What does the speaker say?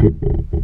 Good night.